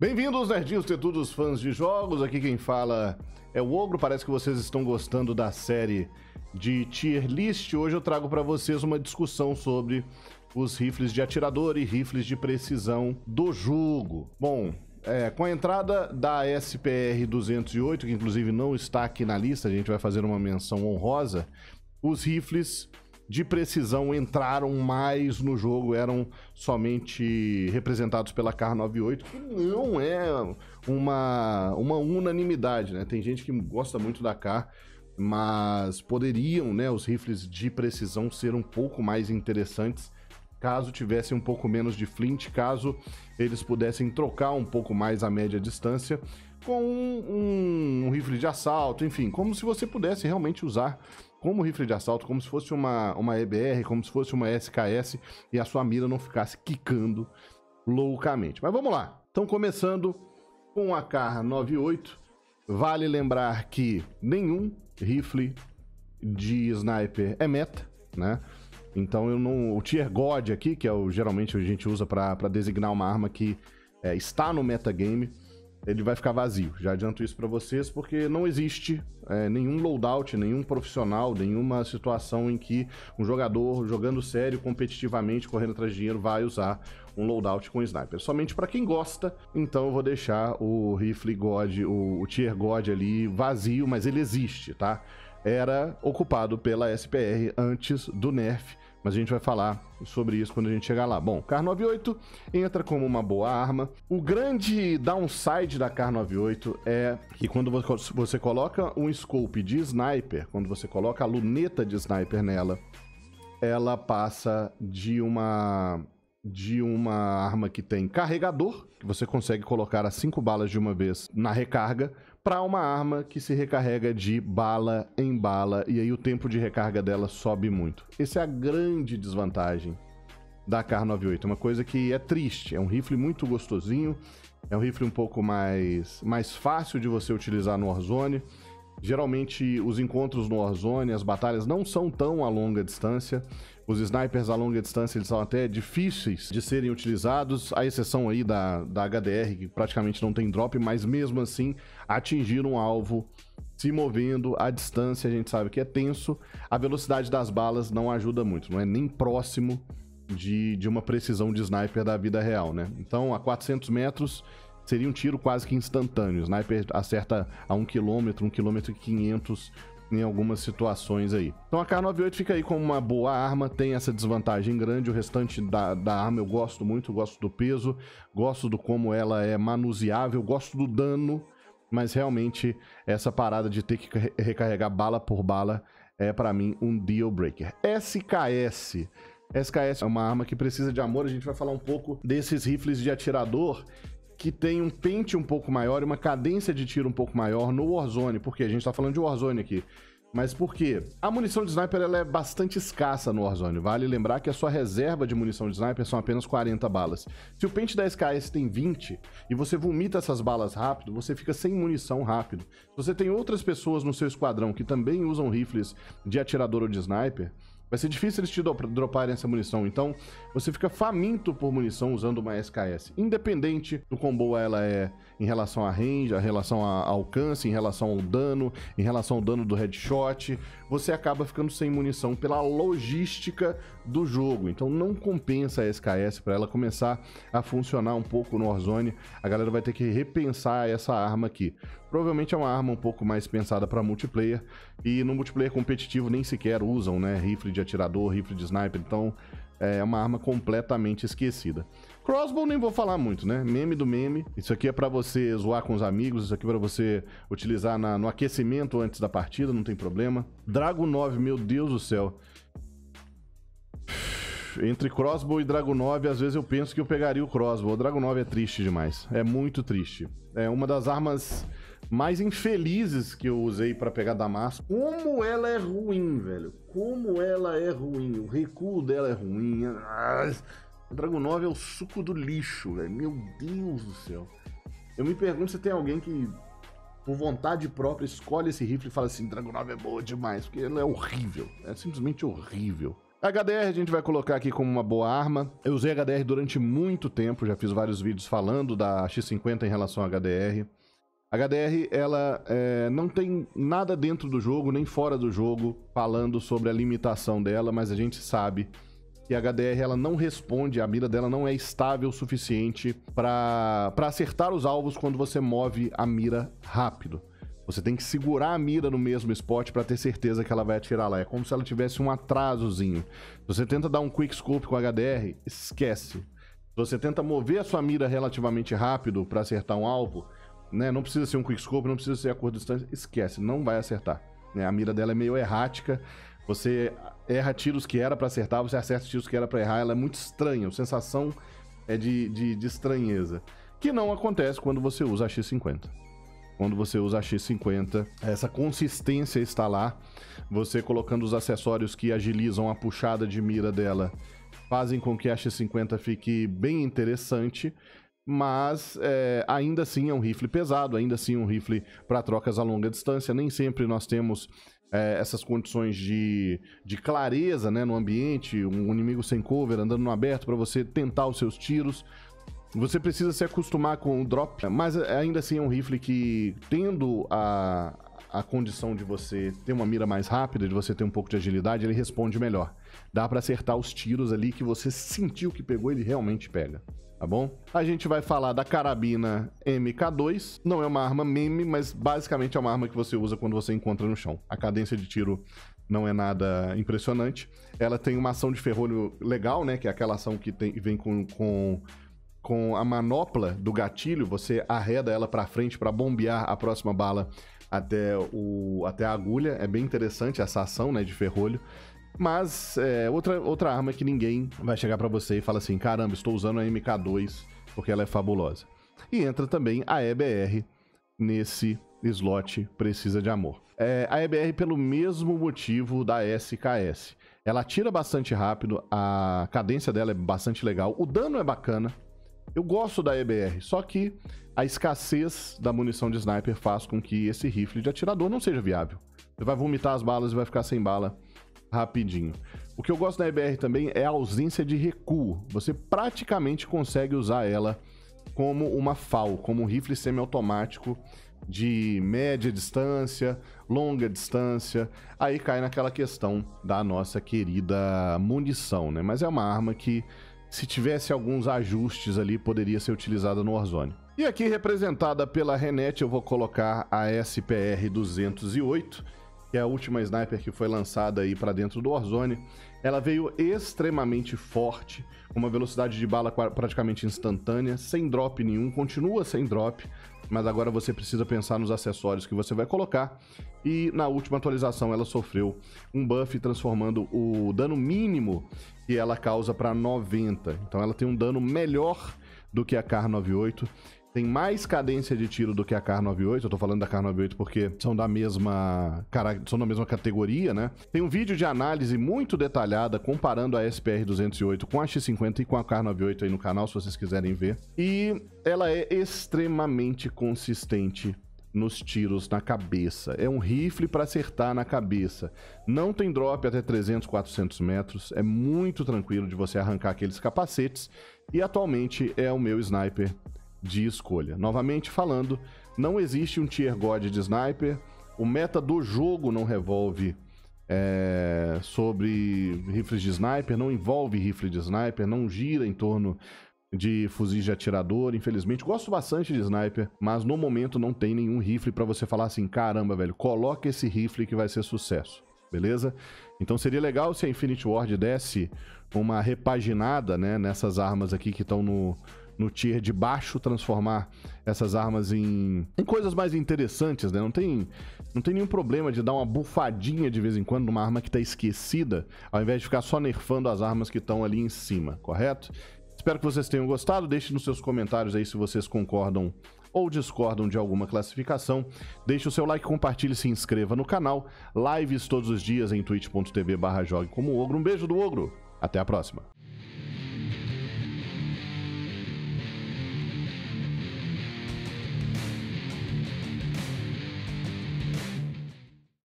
Bem-vindos, nerdinhos tetudos fãs de jogos. Aqui quem fala é o Ogro. Parece que vocês estão gostando da série de tier list. Hoje eu trago para vocês uma discussão sobre os rifles de atirador e rifles de precisão do jogo. Bom, é, com a entrada da SPR 208, que inclusive não está aqui na lista, a gente vai fazer uma menção honrosa. Os rifles de precisão entraram mais no jogo, eram somente representados pela Car 98, que não é uma, uma unanimidade, né? Tem gente que gosta muito da Car, mas poderiam, né, os rifles de precisão ser um pouco mais interessantes caso tivessem um pouco menos de flint, caso eles pudessem trocar um pouco mais a média distância com um, um, um rifle de assalto, enfim, como se você pudesse realmente usar como rifle de assalto, como se fosse uma, uma EBR, como se fosse uma SKS e a sua mira não ficasse quicando loucamente. Mas vamos lá. Então, começando com a Kar 98, vale lembrar que nenhum rifle de sniper é meta, né? Então eu não. O Tier God aqui, que é o geralmente a gente usa para designar uma arma que é, está no metagame, ele vai ficar vazio. Já adianto isso para vocês, porque não existe é, nenhum loadout, nenhum profissional, nenhuma situação em que um jogador jogando sério, competitivamente, correndo atrás de dinheiro, vai usar um loadout com sniper. Somente para quem gosta, então eu vou deixar o rifle God, o, o Tier God ali vazio, mas ele existe, tá? Era ocupado pela SPR antes do nerf mas a gente vai falar sobre isso quando a gente chegar lá. Bom, Kar 98 entra como uma boa arma. O grande downside da Kar 98 é que quando você coloca um scope de sniper, quando você coloca a luneta de sniper nela, ela passa de uma de uma arma que tem carregador, que você consegue colocar as cinco balas de uma vez na recarga, para uma arma que se recarrega de bala em bala e aí o tempo de recarga dela sobe muito. Essa é a grande desvantagem da Kar 98, uma coisa que é triste, é um rifle muito gostosinho, é um rifle um pouco mais mais fácil de você utilizar no Warzone. Geralmente os encontros no Warzone, as batalhas não são tão a longa distância. Os snipers a longa distância eles são até difíceis de serem utilizados, à exceção aí da, da HDR, que praticamente não tem drop, mas mesmo assim atingir um alvo se movendo à distância, a gente sabe que é tenso. A velocidade das balas não ajuda muito, não é nem próximo de, de uma precisão de sniper da vida real, né? Então, a 400 metros seria um tiro quase que instantâneo. O sniper acerta a 1 km, 1 km e 500 em algumas situações aí. Então a K98 fica aí como uma boa arma, tem essa desvantagem grande, o restante da, da arma eu gosto muito, gosto do peso, gosto do como ela é manuseável, gosto do dano, mas realmente essa parada de ter que recarregar bala por bala é para mim um deal breaker. SKS. SKS é uma arma que precisa de amor, a gente vai falar um pouco desses rifles de atirador que tem um pente um pouco maior e uma cadência de tiro um pouco maior no Warzone, porque a gente tá falando de Warzone aqui. Mas por quê? A munição de sniper ela é bastante escassa no Warzone. Vale lembrar que a sua reserva de munição de sniper são apenas 40 balas. Se o pente da SKS tem 20 e você vomita essas balas rápido, você fica sem munição rápido. Se você tem outras pessoas no seu esquadrão que também usam rifles de atirador ou de sniper, Vai ser difícil eles te droparem essa munição. Então, você fica faminto por munição usando uma SKS. Independente do boa ela é em relação a range, em relação a alcance, em relação ao dano, em relação ao dano do headshot, você acaba ficando sem munição pela logística do jogo. Então, não compensa a SKS para ela começar a funcionar um pouco no Warzone. A galera vai ter que repensar essa arma aqui. Provavelmente é uma arma um pouco mais pensada para multiplayer e no multiplayer competitivo nem sequer usam, né, rifle de atirador, rifle de sniper, então é uma arma completamente esquecida. Crossbow nem vou falar muito, né? Meme do meme. Isso aqui é para você zoar com os amigos, isso aqui é para você utilizar na, no aquecimento antes da partida, não tem problema. Dragon 9, meu Deus do céu. Entre Crossbow e Dragon 9, às vezes eu penso que eu pegaria o Crossbow. O Dragon 9 é triste demais. É muito triste. É uma das armas mais infelizes que eu usei para pegar Damasco. Como ela é ruim, velho. Como ela é ruim. O recuo dela é ruim. O Dragon 9 é o suco do lixo, velho. Meu Deus do céu. Eu me pergunto se tem alguém que, por vontade própria, escolhe esse rifle e fala assim: Dragon 9 é boa demais, porque ela é horrível. É simplesmente horrível. HDR a gente vai colocar aqui como uma boa arma. Eu usei HDR durante muito tempo, já fiz vários vídeos falando da X50 em relação a HDR. HDR, ela é, não tem nada dentro do jogo, nem fora do jogo, falando sobre a limitação dela, mas a gente sabe que a HDR ela não responde, a mira dela não é estável o suficiente para acertar os alvos quando você move a mira rápido. Você tem que segurar a mira no mesmo spot para ter certeza que ela vai atirar lá. É como se ela tivesse um atrasozinho. Se você tenta dar um quick scope com HDR, esquece. Se você tenta mover a sua mira relativamente rápido para acertar um alvo, né, não precisa ser um quick scope, não precisa ser a cor distância, esquece, não vai acertar. Né? A mira dela é meio errática. Você erra tiros que era para acertar, você acerta tiros que era para errar. Ela é muito estranha, a sensação é de, de, de estranheza. Que não acontece quando você usa a X50 quando você usa a X50. Essa consistência está lá. Você colocando os acessórios que agilizam a puxada de mira dela fazem com que a X50 fique bem interessante. Mas é, ainda assim é um rifle pesado, ainda assim é um rifle para trocas a longa distância. Nem sempre nós temos é, essas condições de, de clareza né, no ambiente, um inimigo sem cover andando no aberto para você tentar os seus tiros. Você precisa se acostumar com o drop, mas ainda assim é um rifle que, tendo a, a condição de você ter uma mira mais rápida, de você ter um pouco de agilidade, ele responde melhor. Dá para acertar os tiros ali que você sentiu que pegou, ele realmente pega. Tá bom? A gente vai falar da carabina MK2. Não é uma arma meme, mas basicamente é uma arma que você usa quando você encontra no chão. A cadência de tiro não é nada impressionante. Ela tem uma ação de ferrolho legal, né? Que é aquela ação que tem, vem com, com com a manopla do gatilho, você arreda ela para frente para bombear a próxima bala até, o, até a agulha. É bem interessante essa ação né, de ferrolho. Mas é, outra, outra arma que ninguém vai chegar para você e fala assim: caramba, estou usando a MK2 porque ela é fabulosa. E entra também a EBR nesse slot Precisa de Amor. É, a EBR pelo mesmo motivo da SKS. Ela tira bastante rápido, a cadência dela é bastante legal, o dano é bacana, eu gosto da EBR, só que a escassez da munição de sniper faz com que esse rifle de atirador não seja viável. Você vai vomitar as balas e vai ficar sem bala rapidinho. O que eu gosto da EBR também é a ausência de recuo. Você praticamente consegue usar ela como uma FAL, como um rifle semiautomático de média distância, longa distância. Aí cai naquela questão da nossa querida munição, né? Mas é uma arma que se tivesse alguns ajustes ali, poderia ser utilizada no Warzone. E aqui, representada pela Renet, eu vou colocar a SPR-208, que é a última sniper que foi lançada aí para dentro do Warzone. Ela veio extremamente forte, com uma velocidade de bala praticamente instantânea, sem drop nenhum, continua sem drop, mas agora você precisa pensar nos acessórios que você vai colocar. E na última atualização ela sofreu um buff transformando o dano mínimo que ela causa para 90. Então ela tem um dano melhor do que a Kar 98 tem mais cadência de tiro do que a Kar 98. Eu tô falando da Kar 98 porque são da mesma, são da mesma categoria, né? Tem um vídeo de análise muito detalhada comparando a SPR 208 com a X50 e com a Kar 98 aí no canal, se vocês quiserem ver. E ela é extremamente consistente nos tiros na cabeça. É um rifle para acertar na cabeça. Não tem drop até 300, 400 metros. É muito tranquilo de você arrancar aqueles capacetes. E atualmente é o meu sniper de escolha. Novamente falando, não existe um tier god de sniper. O meta do jogo não revolve é, sobre rifles de sniper, não envolve rifle de sniper, não gira em torno de fuzis de atirador, infelizmente. Gosto bastante de sniper, mas no momento não tem nenhum rifle para você falar assim: caramba, velho, coloca esse rifle que vai ser sucesso, beleza? Então seria legal se a Infinity Ward desse uma repaginada né, nessas armas aqui que estão no, no tier de baixo, transformar essas armas em, em coisas mais interessantes, né? Não tem, não tem nenhum problema de dar uma bufadinha de vez em quando numa arma que está esquecida, ao invés de ficar só nerfando as armas que estão ali em cima, correto? Espero que vocês tenham gostado. Deixe nos seus comentários aí se vocês concordam ou discordam de alguma classificação. Deixe o seu like, compartilhe e se inscreva no canal. Lives todos os dias em twitch.tv barra jogue como ogro. Um beijo do ogro. Até a próxima.